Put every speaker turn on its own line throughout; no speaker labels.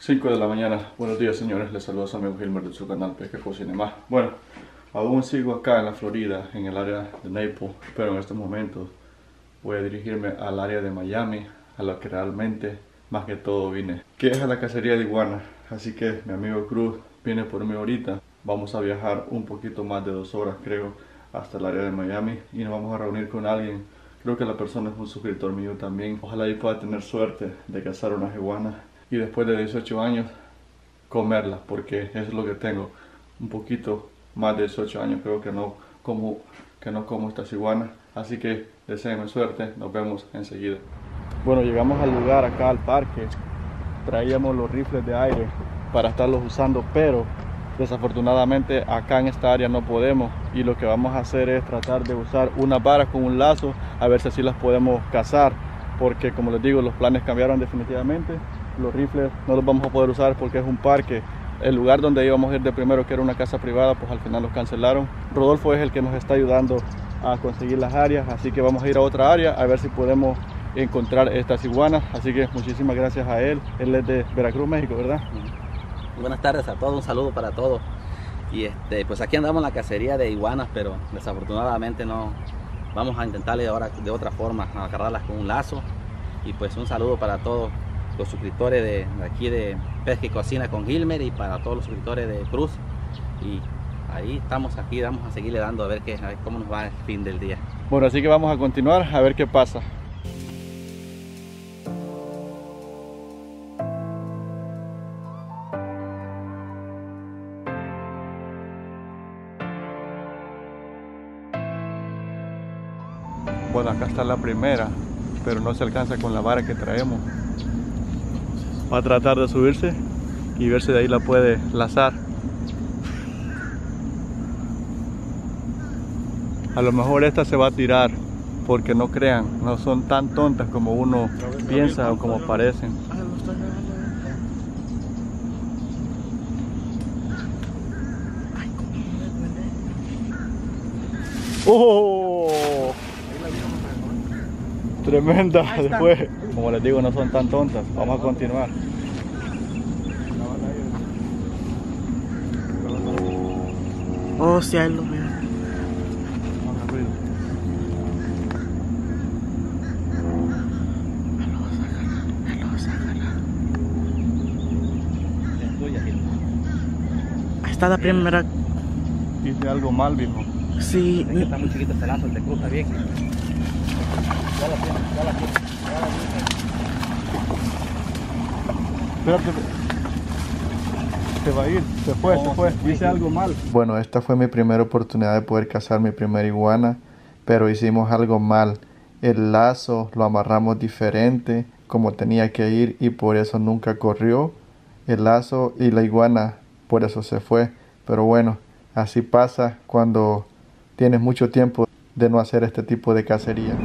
5 de la mañana. Buenos días, señores. Les saludo a su amigo Gilmer de su canal Pesca Cocina Más. Bueno, aún sigo acá en la Florida, en el área de Naples, pero en estos momentos voy a dirigirme al área de Miami, a lo que realmente más que todo vine, que es a la cacería de iguanas. Así que mi amigo Cruz viene por mí ahorita. Vamos a viajar un poquito más de dos horas, creo, hasta el área de Miami y nos vamos a reunir con alguien. Creo que la persona es un suscriptor mío también. Ojalá y pueda tener suerte de cazar unas iguanas y después de 18 años comerla porque es lo que tengo. Un poquito más de 18 años creo que no como que no como estas iguanas así que deseenme suerte nos vemos enseguida. Bueno llegamos al lugar acá al parque. Traíamos los rifles de aire para estarlos usando pero desafortunadamente acá en esta área no podemos y lo que vamos a hacer es tratar de usar una vara con un lazo a ver si así las podemos cazar porque como les digo los planes cambiaron definitivamente los rifles no los vamos a poder usar porque es un parque. El lugar donde íbamos a ir de primero, que era una casa privada, pues al final los cancelaron. Rodolfo es el que nos está ayudando a conseguir las áreas, así que vamos a ir a otra área a ver si podemos encontrar estas iguanas. Así que muchísimas gracias a él. Él es de Veracruz, México, ¿verdad?
Buenas tardes a todos, un saludo para todos. Y este, pues aquí andamos en la cacería de iguanas, pero desafortunadamente no vamos a intentarle ahora de otra forma, agarrarlas con un lazo. Y pues un saludo para todos los suscriptores de, aquí de Pesca y Cocina con Gilmer y para todos los suscriptores de Cruz. Y ahí estamos aquí, vamos a seguirle dando a ver, qué, a ver cómo nos va el fin del día.
Bueno, así que vamos a continuar a ver qué pasa. Bueno, acá está la primera, pero no se alcanza con la vara que traemos va a tratar de subirse y ver si de ahí la puede lazar. A lo mejor esta se va a tirar porque no crean, no son tan tontas como uno piensa o como parecen. ¡Oh! Tremenda después. Como les digo, no son tan tontas. Vamos a continuar.
Oh, sí, ahí lo veo. Ahí está la primera.
Hice algo mal, viejo.
Sí.
Está muy chiquito este lazo, te cruza bien. Ya la tiene, ya la tiene, ya la tiene.
Espérate. Se va a ir, se fue, se fue. Hice algo mal.
Bueno, esta fue mi primera oportunidad de poder cazar mi primera iguana, pero hicimos algo mal. El lazo lo amarramos diferente como tenía que ir y por eso nunca corrió el lazo y la iguana por eso se fue. Pero bueno, así pasa cuando tienes mucho tiempo de no hacer este tipo de cacería.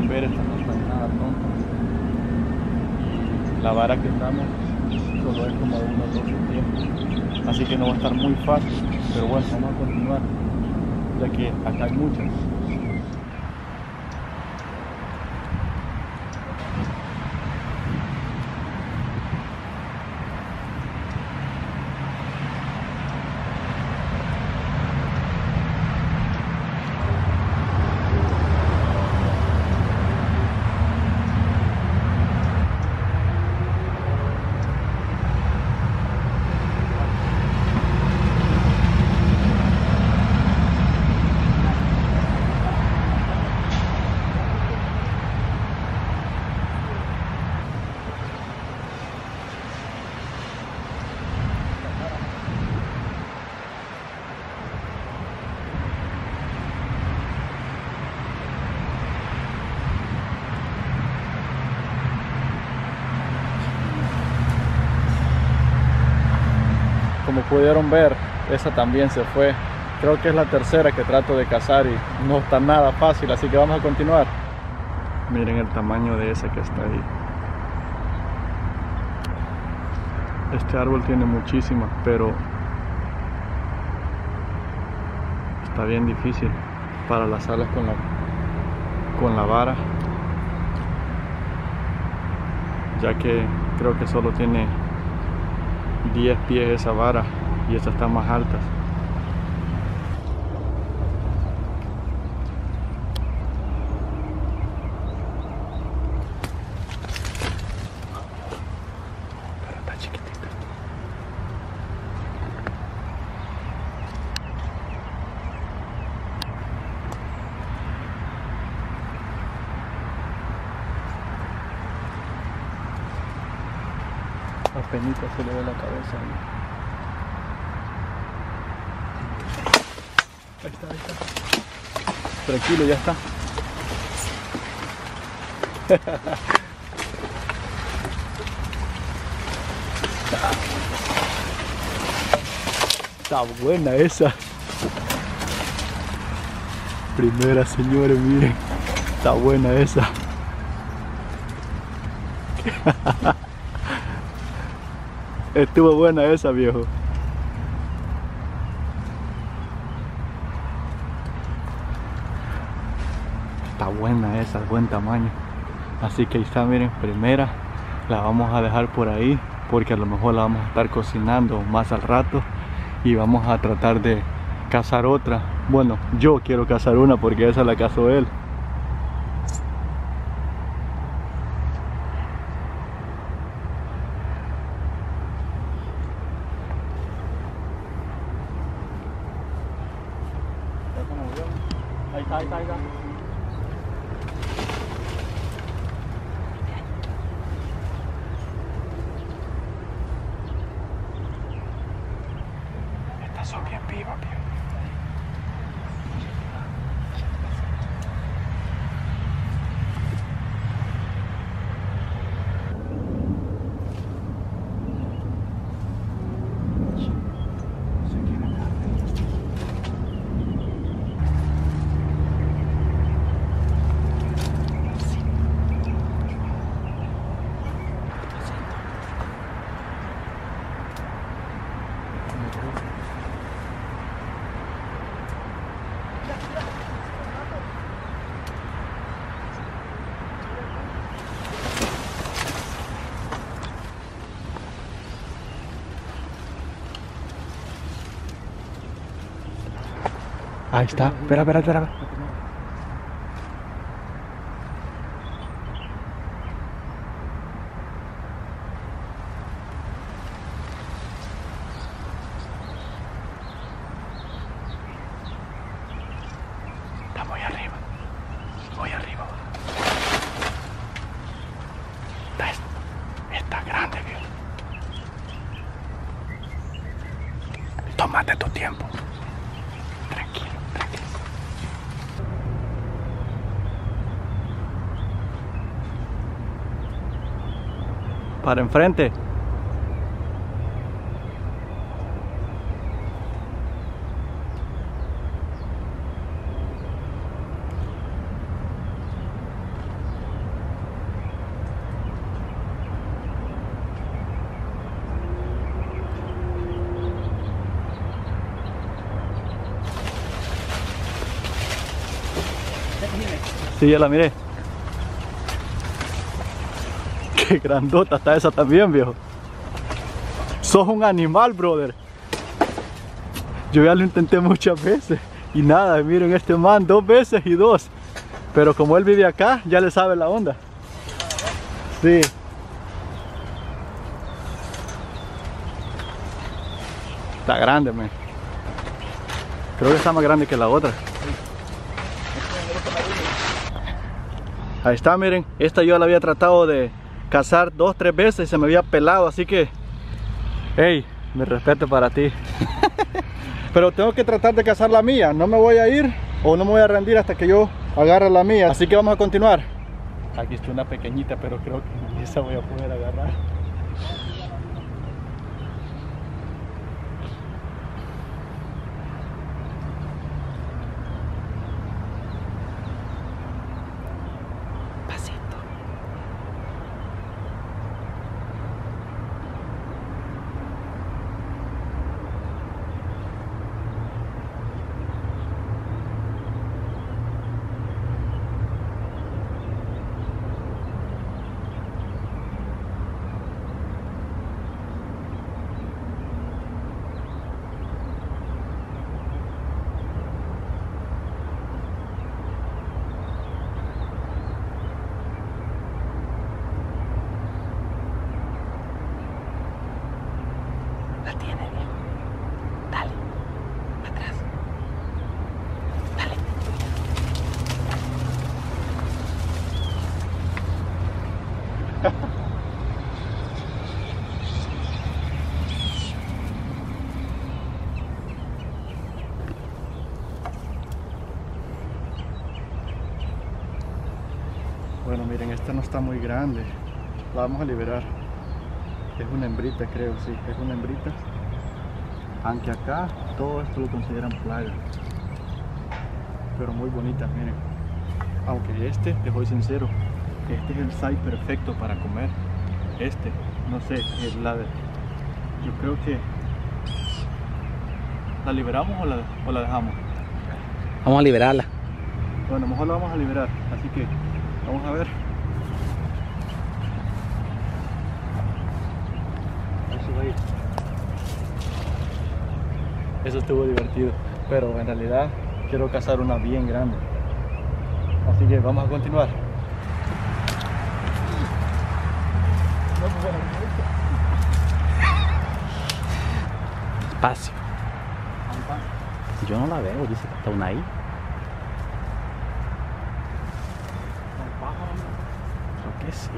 Pueden ver, esta no está nada tonta. La vara que estamos solo es como unos 12 pies. Así que no va a estar muy fácil. Pero bueno, vamos a continuar, ya que acá hay muchas. como pudieron ver esa también se fue. Creo que es la tercera que trato de cazar y no está nada fácil así que vamos a continuar. Miren el tamaño de esa que está ahí. Este árbol tiene muchísimas pero está bien difícil para las alas con la con la vara ya que creo que solo tiene 10 pies esa vara y estas están más altas. Apenas se le ve la cabeza. Ahí está, ahí está. Tranquilo, ya está. Está buena esa. Primera, señores, miren. Está buena esa. Estuvo buena esa, viejo. Está buena esa, buen tamaño. Así que ahí está, miren, primera. La vamos a dejar por ahí porque a lo mejor la vamos a estar cocinando más al rato y vamos a tratar de cazar otra. Bueno, yo quiero cazar una porque esa la cazó él. Ahí está. Espera, espera, espera. para enfrente. Sí, ya la miré. Grandota está esa también, viejo. Sos un animal, brother. Yo ya lo intenté muchas veces. Y nada, miren este man dos veces y dos. Pero como él vive acá, ya le sabe la onda. Sí. Está grande, man. Creo que está más grande que la otra. Ahí está, miren. Esta yo la había tratado de cazar dos, tres veces y se me había pelado. Así que, hey, mi respeto para ti. Pero tengo que tratar de cazar la mía. No me voy a ir o no me voy a rendir hasta que yo agarre la mía. Así que vamos a continuar. Aquí está una pequeñita, pero creo que esa voy a poder agarrar. Está muy grande. La vamos a liberar. Es una hembrita, creo, sí, es una hembrita. Aunque acá todo esto lo consideran plaga. Pero muy bonita, miren. Aunque este, te soy sincero, este es el size perfecto para comer. Este, no sé, es la de. Yo creo que. ¿La liberamos o la, o la dejamos?
Vamos a liberarla.
Bueno, mejor la vamos a liberar, así que vamos a ver. Eso va ahí. Eso estuvo divertido, pero en realidad quiero cazar una bien grande. Así que vamos a continuar.
Espacio. Yo no la veo, dice que está una ahí. Creo que sí.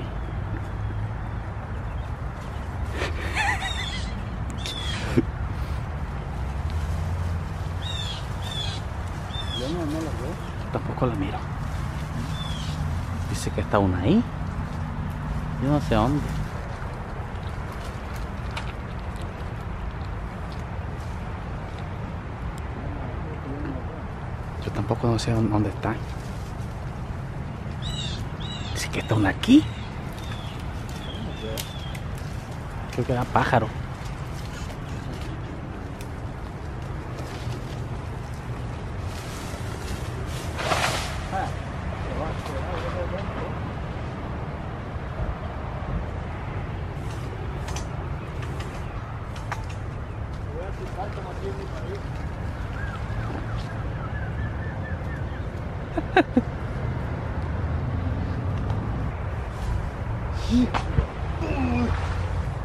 Yo no, no la veo.
La miro. Dice que está una ahí. Yo no sé dónde. Yo tampoco no sé dónde dónde está. Dice que está una aquí. Creo que era pájaro.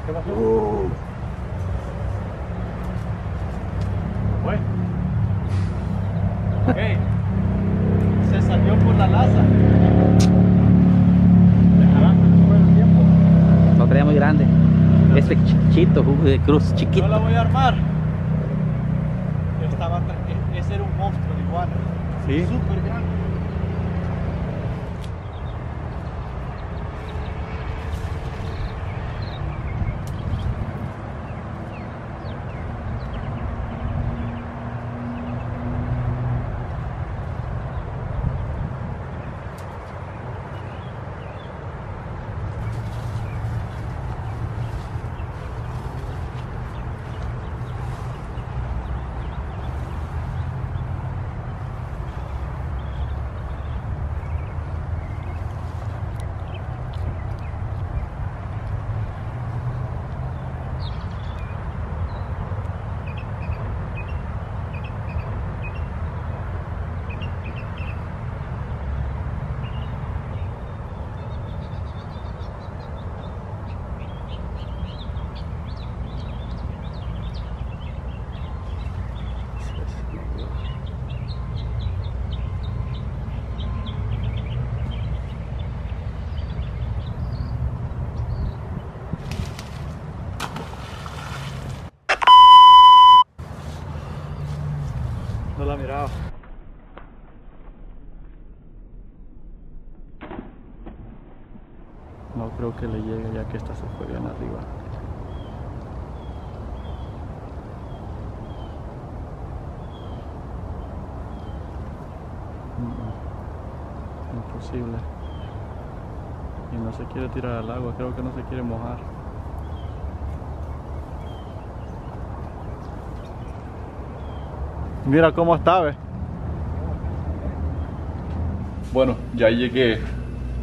¿Qué pasó? Fue. Hey, se salió por la laza. Dejará que se fue el tiempo.
Lo traía muy grande. Ese chiquito, jugo de cruz,
Yo
chiquito.
la voy a armar. Estaba, e- ese era un monstruo de iguana.
Sí.
Súper Imposible. Y no se quiere tirar al agua, creo que no se quiere mojar. Mira cómo está, ve. Bueno, ya llegué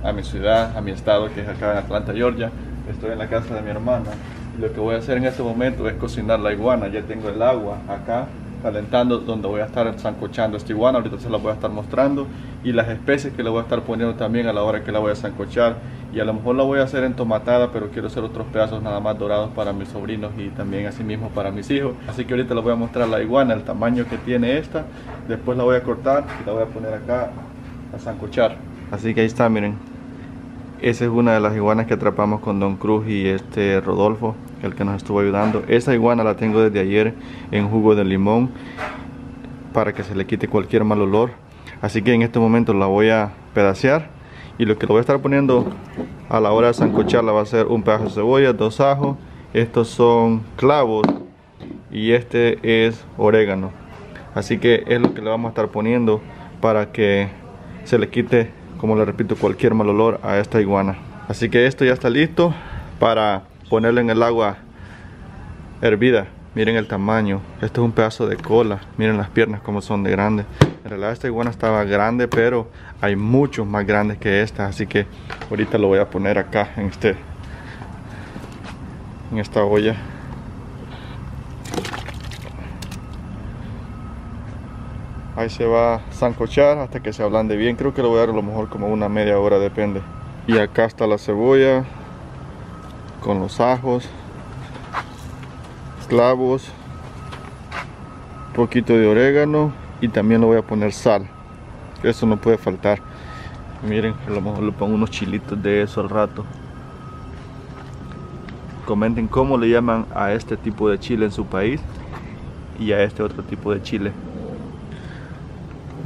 a mi ciudad, a mi estado, que es acá en Atlanta, Georgia. Estoy en la casa de mi hermana. Y lo que voy a hacer en este momento es cocinar la iguana. Ya tengo el agua acá calentando donde voy a estar sancochando esta iguana. Ahorita se la voy a estar mostrando. Y las especies que le voy a estar poniendo también a la hora que la voy a sancochar. Y a lo mejor la voy a hacer entomatada, pero quiero hacer otros pedazos nada más dorados para mis sobrinos y también así mismo para mis hijos. Así que ahorita les voy a mostrar la iguana, el tamaño que tiene esta. Después la voy a cortar y la voy a poner acá a sancochar. Así que ahí está, miren. Esa es una de las iguanas que atrapamos con Don Cruz y este Rodolfo, el que nos estuvo ayudando. Esa iguana la tengo desde ayer en jugo de limón para que se le quite cualquier mal olor. Así que en este momento la voy a pedacear y lo que le voy a estar poniendo a la hora de sancocharla va a ser un pedazo de cebolla, dos ajos, estos son clavos y este es orégano. Así que es lo que le vamos a estar poniendo para que se le quite, como le repito, cualquier mal olor a esta iguana. Así que esto ya está listo para ponerlo en el agua hervida. Miren el tamaño. Esto es un pedazo de cola. Miren las piernas como son de grandes. En realidad esta iguana estaba grande, pero hay muchos más grandes que esta. Así que ahorita lo voy a poner acá en este en esta olla. Ahí se va a sancochar hasta que se ablande bien. Creo que lo voy a dar a lo mejor como una media hora, depende. Y acá está la cebolla con los ajos, clavos, un poquito de orégano y también le voy a poner sal. Eso no puede faltar. Miren, a lo mejor le pongo unos chilitos de eso al rato. Comenten cómo le llaman a este tipo de chile en su país y a este otro tipo de chile.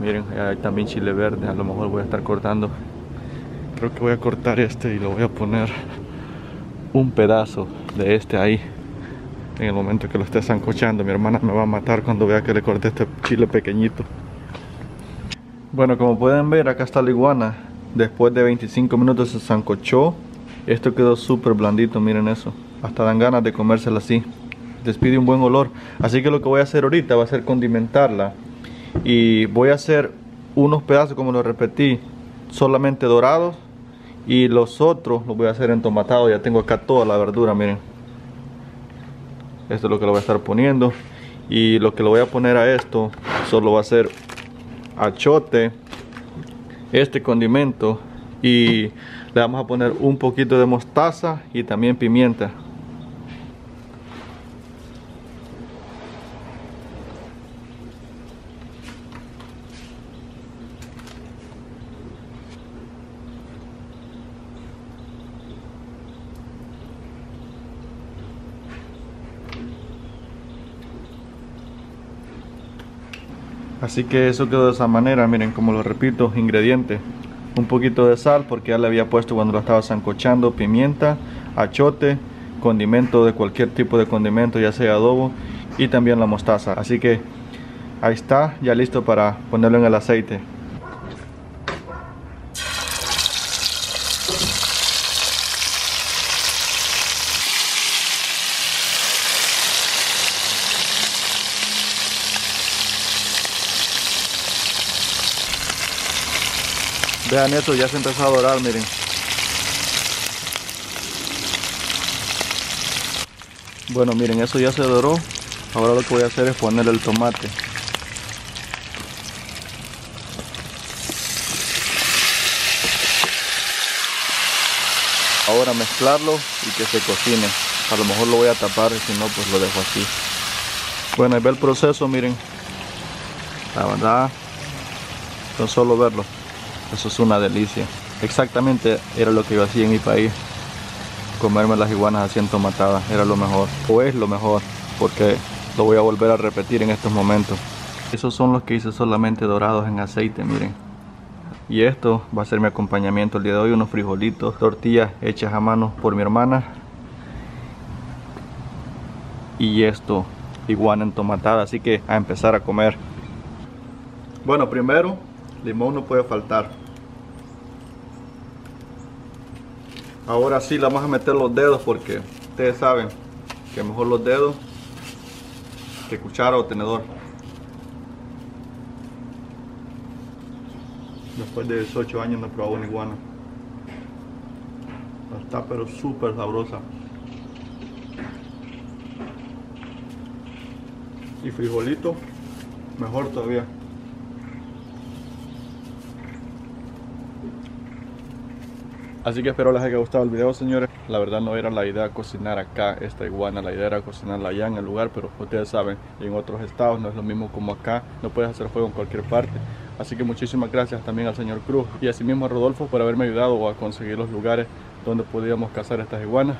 Miren, hay también chile verde, a lo mejor voy a estar cortando. Creo que voy a cortar este y lo voy a poner un pedazo de este ahí. En el momento que lo esté sancochando, mi hermana me va a matar cuando vea que le corté este chile pequeñito. Bueno, como pueden ver, acá está la iguana. Después de 25 minutos se sancochó. Esto quedó súper blandito, miren eso. Hasta dan ganas de comérsela así. Despide un buen olor. Así que lo que voy a hacer ahorita va a ser condimentarla y voy a hacer unos pedazos como lo repetí solamente dorados y los otros los voy a hacer entomatados. Ya tengo acá toda la verdura miren. Esto es lo que lo voy a estar poniendo. Y lo que le voy a poner a esto solo va a ser achote este condimento. Y le vamos a poner un poquito de mostaza y también pimienta Así que eso quedó de esa manera, miren como lo repito, ingredientes. Un poquito de sal porque ya le había puesto cuando lo estaba sancochando, pimienta, achote, condimento de cualquier tipo de condimento, ya sea adobo y también la mostaza. Así que ahí está, ya listo para ponerlo en el aceite. Vean esto, ya se empezó a dorar, miren. Bueno, miren, eso ya se doró. Ahora lo que voy a hacer es poner el tomate. Ahora mezclarlo y que se cocine. A lo mejor lo voy a tapar y si no, pues lo dejo así. Bueno, ahí ve el proceso, miren. La verdad, con solo verlo. Eso es una delicia. Exactamente era lo que yo hacía en mi país. Comerme las iguanas así entomatadas era lo mejor. O es lo mejor, porque lo voy a volver a repetir en estos momentos. Esos son los que hice solamente dorados en aceite, miren. Y esto va a ser mi acompañamiento el día de hoy, unos frijolitos, tortillas hechas a mano por mi hermana. Y esto, iguana entomatada, así que a empezar a comer. Bueno, primero, limón no puede faltar. Ahora sí, le vamos a meter los dedos porque ustedes saben que mejor los dedos que cuchara o tenedor. Después de 18 años no probado una iguana. Está pero súper sabrosa. Y frijolito, mejor todavía. Así que espero les haya gustado el video señores. La verdad no era la idea cocinar acá esta iguana La idea era cocinarla allá en el lugar Pero ustedes saben, en otros estados no es lo mismo como acá. No puedes hacer fuego en cualquier parte. Así que muchísimas gracias también al señor Cruz Y asimismo a Rodolfo por haberme ayudado a conseguir los lugares Donde podíamos cazar estas iguanas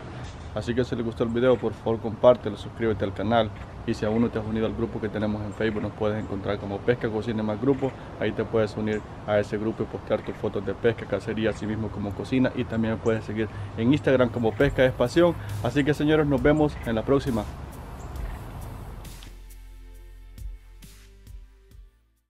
Así que si les gustó el video por favor compártelo, suscríbete al canal. Y si aún no te has unido al grupo que tenemos en Facebook nos puedes encontrar como Pesca Cocina Más Grupo. Ahí te puedes unir a ese grupo y postear tus fotos de pesca, cacería, así mismo como cocina. Y también puedes seguir en Instagram como Pesca Espación así que señores nos vemos en la próxima